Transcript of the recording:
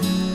Mm-hmm.